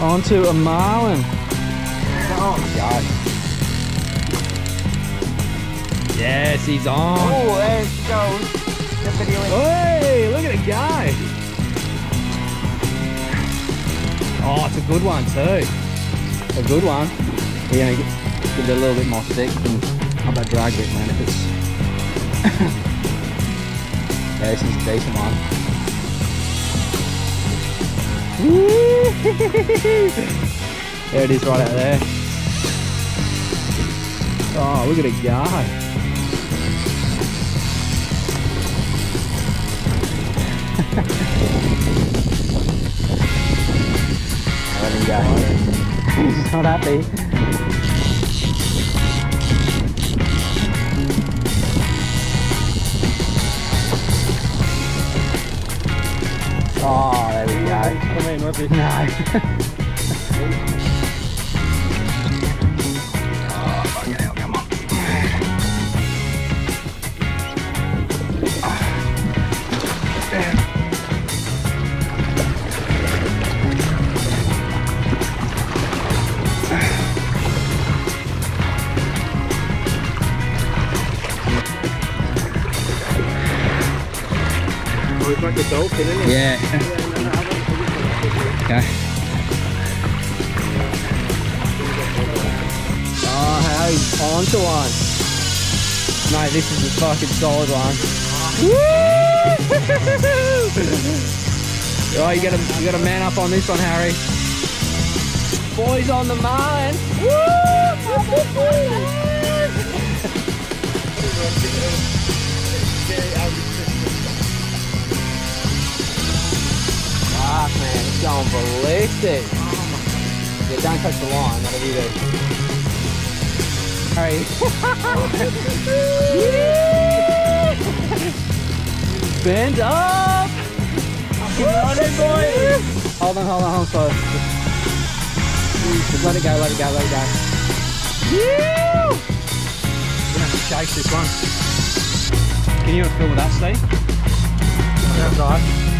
Onto a marlin. Oh my god. Yes, he's on. Oh, there it goes. The video in. Hey, look at the guy. Oh, it's a good one too. A good one. You're gonna get, give it a little bit more stick and how about drag it, man? If it's yeah, this is a decent one. There it is, right out there. Oh, look at it go. Let him go. He's not happy. Oh, there we go. Come in, it? No. It's like a dolphin, isn't it? Yeah. Okay. Oh, ah, Harry, onto one. Mate, this is a fucking solid one. oh, you gotta, you gotta man up on this one, Harry. Boys on the marlin. Fuck, man, it's going ballistic. Yeah, don't touch the line, that'll be the... Harry. Bend up! Keep it on it, boy! Hold on, hold on, hold on, so... Just let it go, let it go, let it go. We're gonna chase this one. Can you film with that, Steve? That's right.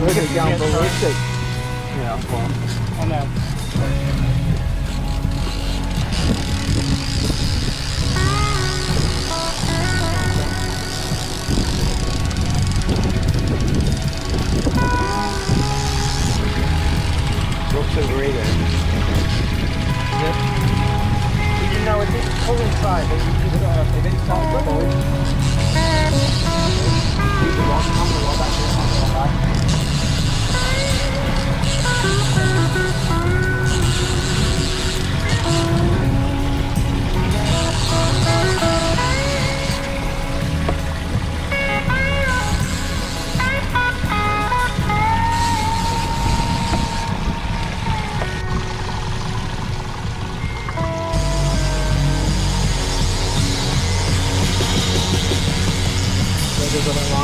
Look at it going ballistic. Yeah, well, I know. Looks a burrito. Yep. Did you know it didn't pull inside, but you could uh, it didn't start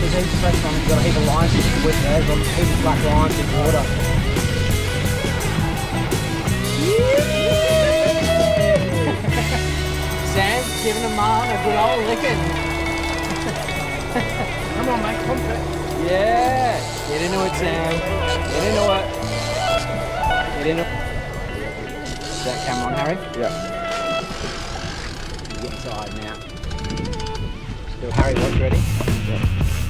There's heaps of pressure on it. You've got a heap of lines in the whip there. There's a heap of black lines in the water. Sam's giving a mom a good old licking. Come on, mate, it. Yeah, get into it, Sam. Get into it. Get into it. Is that camera on, Harry? Yeah. Inside now. Harry, watch ready?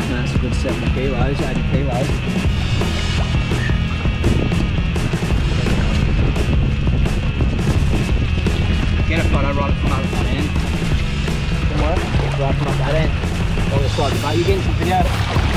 That's a good 70 kilos, 80 kilos. Get a photo right from up that end. From where? Right from up that end. All the boat. You getting some video?